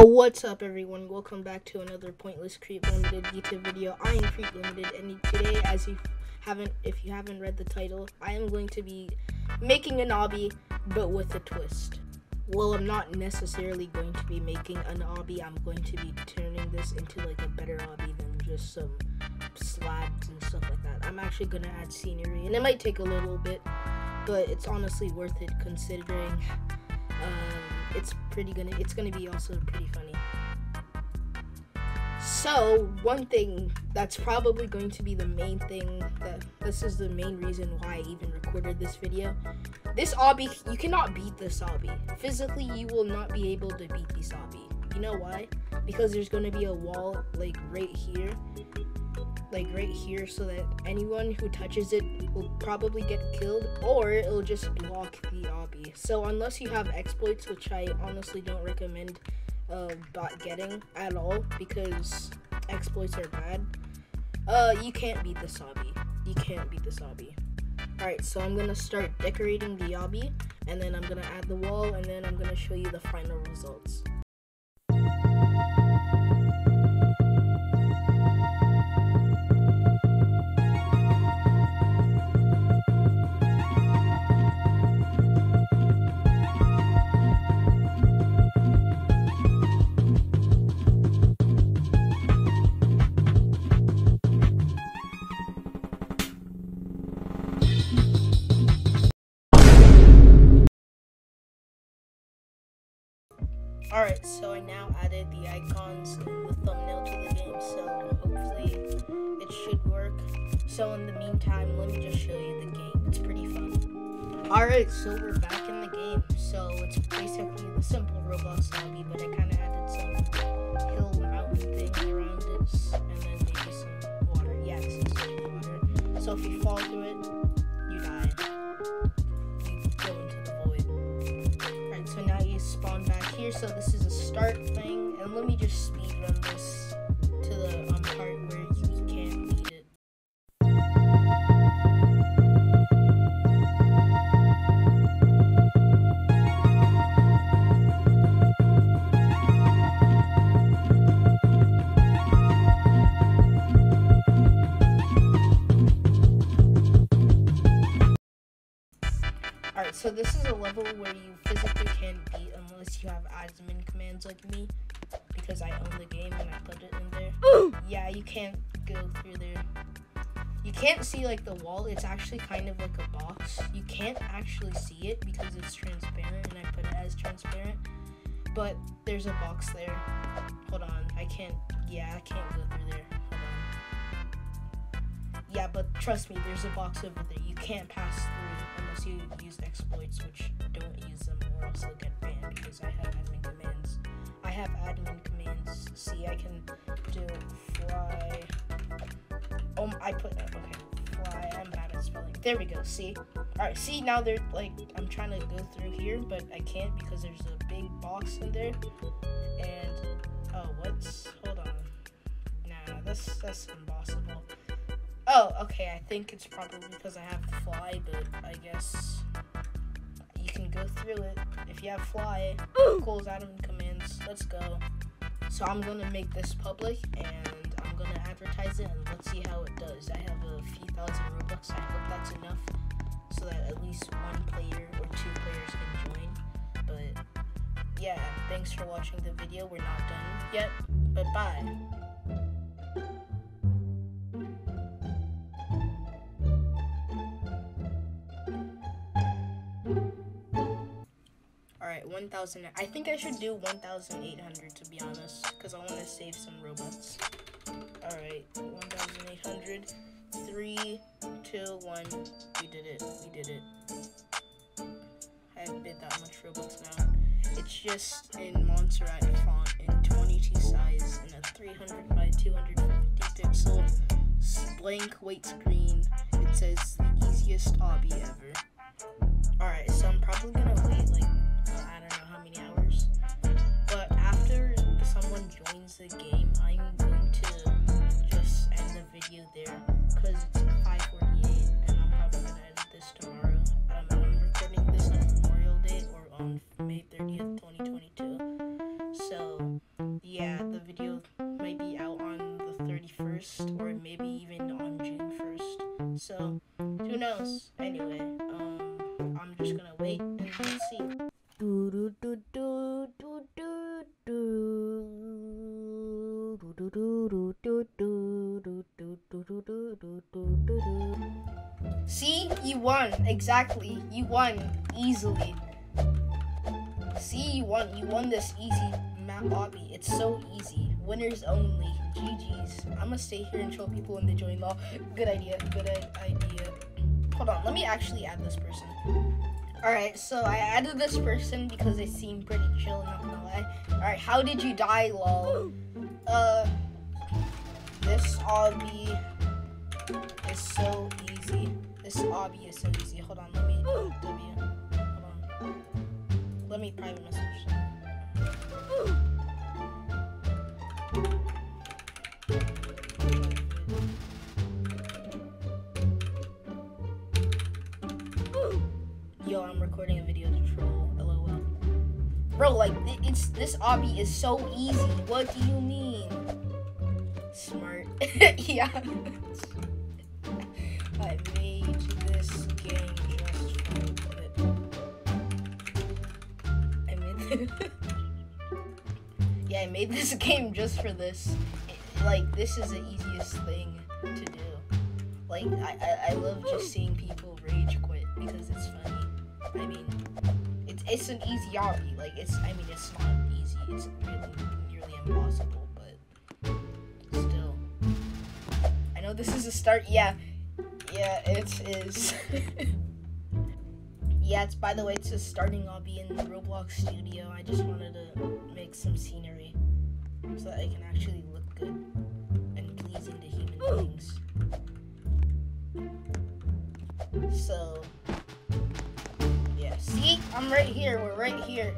What's up everyone? Welcome back to another Pointless Creep Limited YouTube video. I am Creep Limited and today as you haven't if you haven't read the title, I am going to be making an obby but with a twist. Well, I'm not necessarily going to be making an obby. I'm going to be turning this into like a better obby than just some slabs and stuff like that. I'm actually going to add scenery and it might take a little bit, but it's honestly worth it considering um, it's pretty gonna it's gonna be also pretty funny. So one thing that's probably going to be the main thing that this is the main reason why I even recorded this video. This obby you cannot beat this obby. Physically you will not be able to beat this obby. You know why? Because there's gonna be a wall like right here like right here so that anyone who touches it will probably get killed or it'll just block the obby. So unless you have exploits, which I honestly don't recommend uh, bot getting at all because exploits are bad, uh, you can't beat this obby. You can't beat this obby. Alright, so I'm gonna start decorating the obby and then I'm gonna add the wall and then I'm gonna show you the final results. Alright, so I now added the icons and the thumbnail to the game, so hopefully it should work. So in the meantime, let me just show you the game. It's pretty fun. Alright, so we're back in the game. So it's basically the simple Roblox lobby, but I kind of added some hill mountain things around it, and then maybe some water. Yeah, this is water. So if you fall through it, you die. Now spawn back here, so this is a start thing, and let me just speed run this to the um, part where you can't beat it. Alright, so this is a level where you unless you have admin commands like me. Because I own the game and I put it in there. Yeah, you can't go through there. You can't see like the wall, it's actually kind of like a box. You can't actually see it because it's transparent and I put it as transparent. But there's a box there. Hold on, I can't yeah, I can't go through there. Hold on. Yeah, but trust me, there's a box over there. You can't pass through unless you use exploits, which don't use them or else they'll get banned because I have admin commands. I have admin commands. See, I can do fly. Oh, I put uh, okay. Fly. I'm bad at spelling. There we go. See. All right. See now they're like I'm trying to go through here, but I can't because there's a big box in there. And oh, what's? Hold on. Nah, that's that's impossible. Oh, okay. I think it's probably because I have fly, but I guess you can go through it if you have fly. Cool admin commands. Let's go. So I'm gonna make this public and I'm gonna advertise it and let's see how it does. I have a few thousand robux. I hope that's enough so that at least one player or two players can join. But yeah, thanks for watching the video. We're not done yet, but bye. 1,000. I think I should do 1,800 to be honest, because I want to save some Robux. Alright, 1,800. 3, 2, 1. We did it. We did it. I haven't bid that much Robux now. It's just in Montserrat font in 22 size and a 300 by 250 pixel blank white screen. It says the easiest obby ever. Alright, so I'm probably gonna 1st, or maybe even on June 1st. So, who knows? Anyway, um, I'm just gonna wait and see. Do, do, do, do, do, do, do. See? You won. Exactly. You won. Easily. See? You won. You won this easy map lobby. It's so easy. Winners only. GG's. I'm gonna stay here and show people when they join law. Good idea. Good idea. Hold on. Let me actually add this person. Alright, so I added this person because they seem pretty chill, not gonna lie. Alright, how did you die, lol? Uh, this obby is so easy. This obby is so easy. Hold on, let me W. Hold on. Let me private message. Yo, I'm recording a video to troll. LOL. Bro, like it's this obby is so easy. What do you mean? Smart. yeah. I made this game just for it. I made Yeah, I made this game just for this. Like this is the easiest thing to do. Like I, I, I love just seeing people rage quit because it's funny. I mean, it's it's an easy obby. Like it's I mean it's not easy. It's really nearly impossible, but still. I know this is a start. Yeah, yeah, it is. yeah, it's by the way, it's a starting obby in the Roblox Studio. I just wanted to make some scenery so that I can actually look good and pleasing to human beings. So. See, I'm right here. We're right here.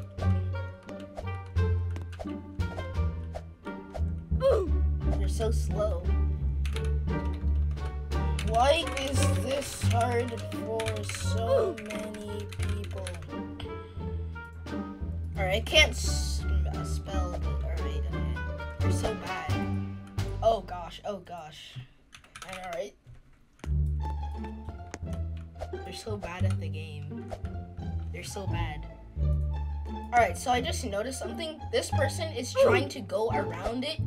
You're so slow. Why is this hard for so many people? Alright, I can't uh, spell. Alright, okay. You're so bad. Oh gosh, oh gosh. Alright. They're so bad at the game. They're so bad. Alright, so I just noticed something. This person is trying to go around it,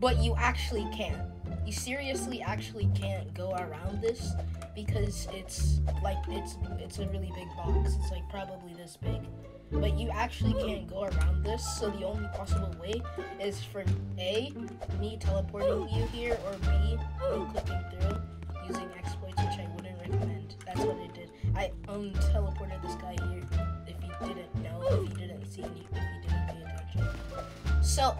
but you actually can't. You seriously actually can't go around this because it's like it's it's a really big box. It's like probably this big. But you actually can't go around this, so the only possible way is for A, me teleporting you here, or B, me clicking through using exploits, which I wouldn't recommend. That's what I did. I um teleported this guy here. If you didn't know, if you didn't see, if you didn't pay attention. So,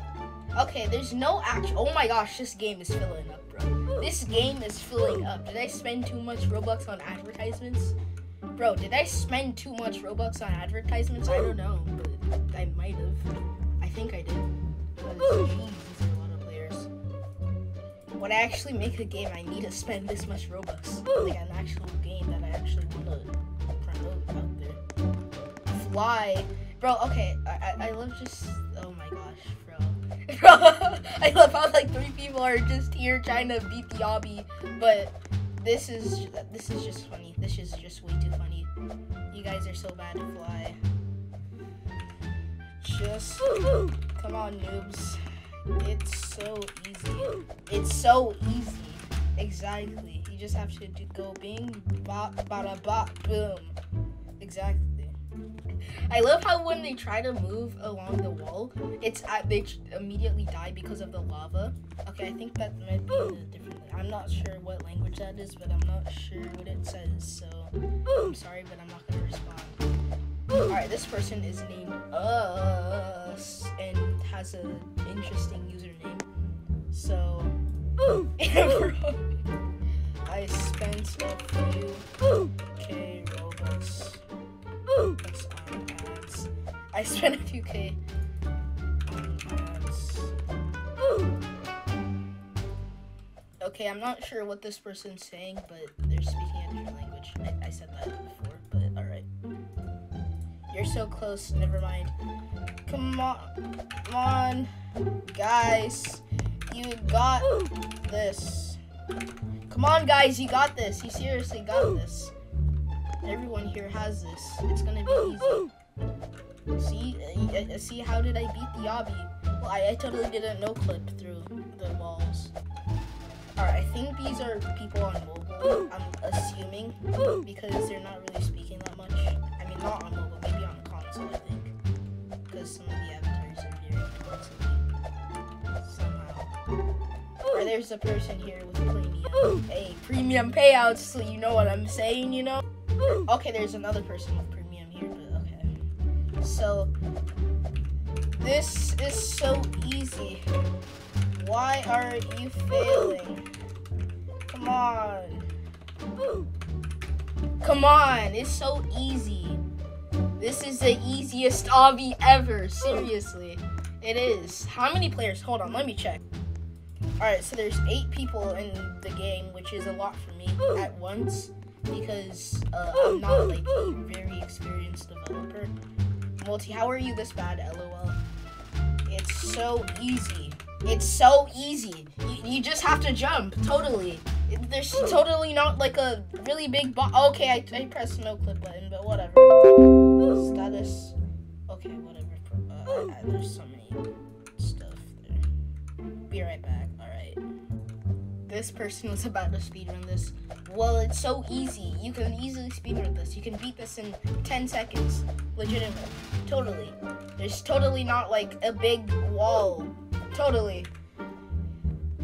okay, there's no action. Oh my gosh, this game is filling up, bro. This game is filling up. Did I spend too much Robux on advertisements? Bro, did I spend too much Robux on advertisements? I don't know, but I might have. I think I did. When I actually make a game, I need to spend this much Robux. Like an actual game that I actually want to promote out there. Fly. Bro, okay, I, I, I love just. Oh my gosh, bro. Bro, I love how like three people are just here trying to beat the obby, but this is this is just funny. This is just way too funny. You guys are so bad at fly. Just come on, noobs. It's so easy. It's so easy. Exactly. You just have to go bing, bop, bada, bop, boom. Exactly. I love how when they try to move along the wall, it's uh, they immediately die because of the lava. Okay, I think that might be different. I'm not sure what language that is, but I'm not sure what it says. So I'm sorry, but I'm not gonna respond. All right, this person is named Us and has an interesting username. So I spent a few K Robux. That's on ads. I spent a few K on ads. Okay, I'm not sure what this person's saying, but they're speaking a different language. I, I said that before, but alright. You're so close, never mind. Come on, come on, guys. You got this. Come on, guys, you got this. You seriously got this. Everyone here has this. It's gonna be easy. See, see, how did I beat the obby? Well, I, I totally did a no clip through the walls. All right, I think these are people on mobile. I'm assuming because they're not really speaking that much. I mean, not on mobile, because some of the avatars are console somehow. Or there's a person here with premium. Hey, premium payouts, so you know what I'm saying, you know? Okay, there's another person with premium here, but okay. So, this is so easy. Why are you failing? Come on. Come on, it's so easy. This is the easiest obby ever, seriously. It is. How many players? Hold on, let me check. Alright, so there's eight people in the game, which is a lot for me at once because uh, I'm not like a very experienced developer. Multi, how are you this bad, lol? It's so easy. It's so easy. You, you just have to jump, totally. There's totally not like a really big box. Okay, I, I pressed no clip button, but whatever. Status. Okay, whatever. Uh, there's so many stuff there. Be right back. Alright. This person was about to speedrun this. Well, it's so easy. You can easily speedrun this. You can beat this in 10 seconds. Legitimate. Totally. There's totally not like a big wall. Totally.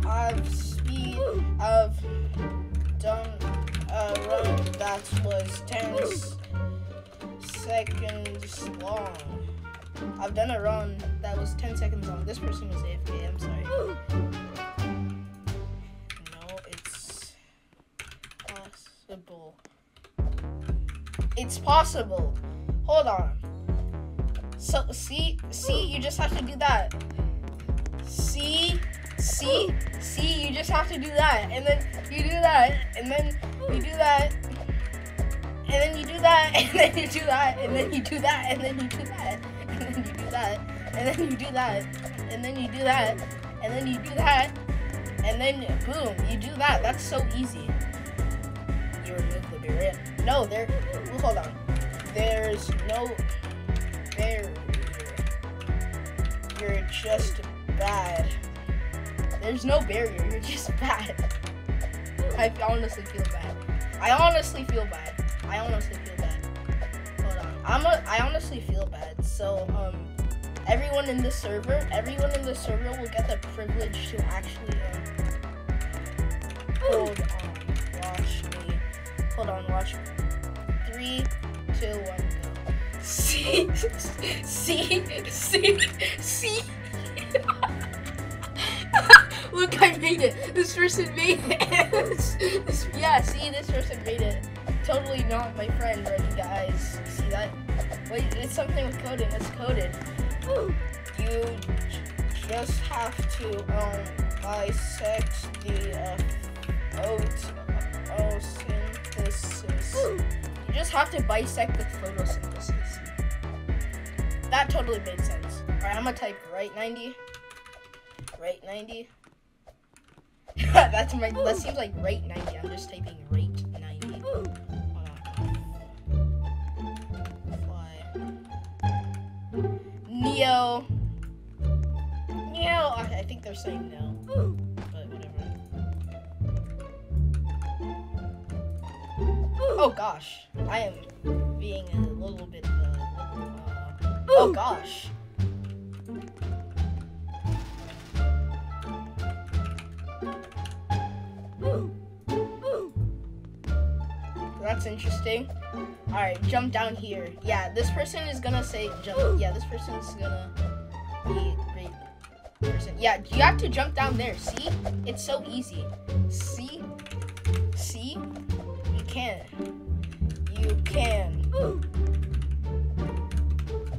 I've speed. I've done a run that was 10 seconds long. I've done a run that was 10 seconds long. This person was AFK. I'm sorry. No, it's possible. It's possible. Hold on. So, see, see, you just have to do that. See, see, see, you just have to do that. And then you do that. And then you do that. And then you do that. And then you do that. And then you do that. And then you do that. And then you do that. And then you do that. And then you do that. And then you do that. And then boom, you do that. That's so easy. You remove the barrier. No, there. Hold on. There's no barrier. You're just bad. There's no barrier. You're just bad. I honestly feel bad. I honestly feel bad. I honestly feel bad. Hold on. I'm a, I honestly feel bad. So um, everyone in the server, everyone in the server will get the privilege to actually. Um, hold on. Watch me. Hold on. Watch. me. Three, two, one, go. See, see, see, see. Look, I made it. This person made it. this, yeah, see, this person made it. Totally not my friend, right, guys? See that? Wait, it's something with coding. It's coded. You just have to um bisect the uh, photosynthesis. You just have to bisect the photosynthesis. That totally made sense. Alright, I'm gonna type right 90. Right 90. That's my. That seems like rate 90. I'm just typing rate Neo. Neo. I, I think they're saying no. But whatever. Oh gosh. I am being a little bit. Uh, uh, oh gosh. Interesting. Alright, jump down here. Yeah, this person is gonna say jump. Yeah, this person's gonna be great person. Yeah, you have to jump down there. See? It's so easy. See? See? You can. You can.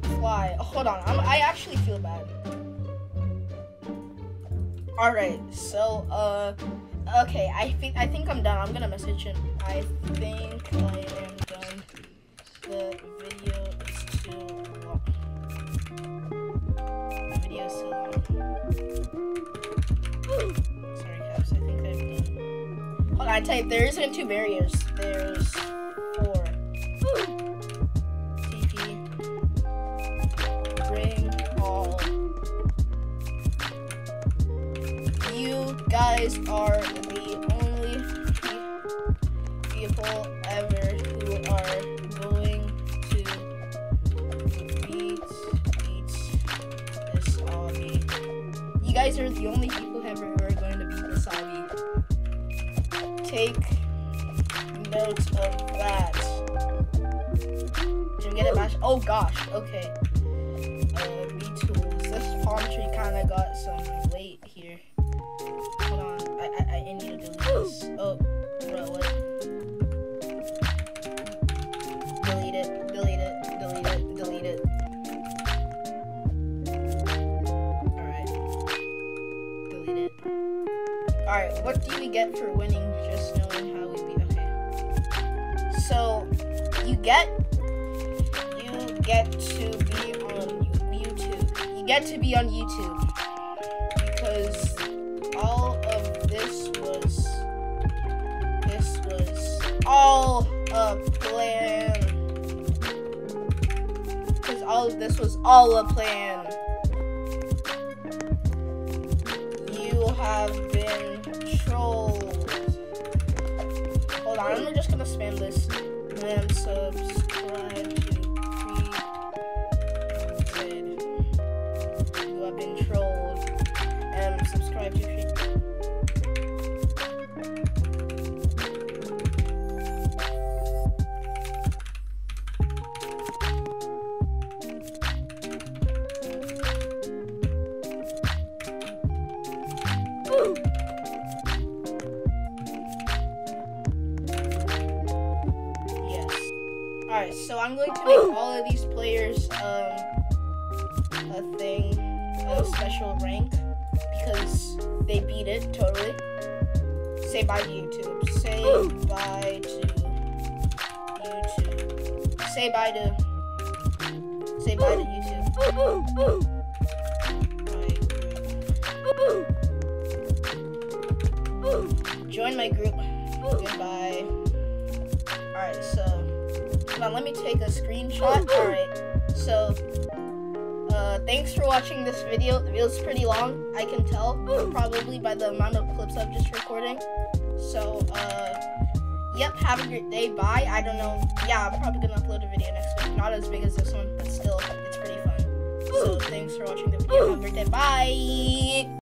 Fly. Oh, hold on. I'm, I actually feel bad. Alright, so, uh, okay, I think I think I'm done. I'm gonna message him. I think I am done. The video is too long. The video is too long. Sorry, Caps. I think I'm done. Hold on, I type. There isn't two barriers. There's four. TP. Bring all. You guys are the only people who ever are going to this obby. Take note of that. Did you get it, Mash? Oh gosh, okay. What do we get for winning just knowing how we beat? Okay. So, you get you get to be on YouTube. You get to be on YouTube because all of this was this was all a plan. Because all of this was all a plan. You have spam this and subscribe to Creep. You have been trolled and subscribe to Creep. I'm going to make all of these players um a thing, a special rank because they beat it totally. Say bye to YouTube. Say bye to YouTube. Say bye to Say bye to YouTube. Join my group. Goodbye. Alright, so hold on, let me take a screenshot. Alright, so uh, thanks for watching this video. It was pretty long, I can tell, probably by the amount of clips I'm just recording. So, uh, yep, have a great day. Bye. I don't know. Yeah, I'm probably gonna upload a video next week. Not as big as this one, but still, it's pretty fun. So, thanks for watching the video. Have a great day. Bye.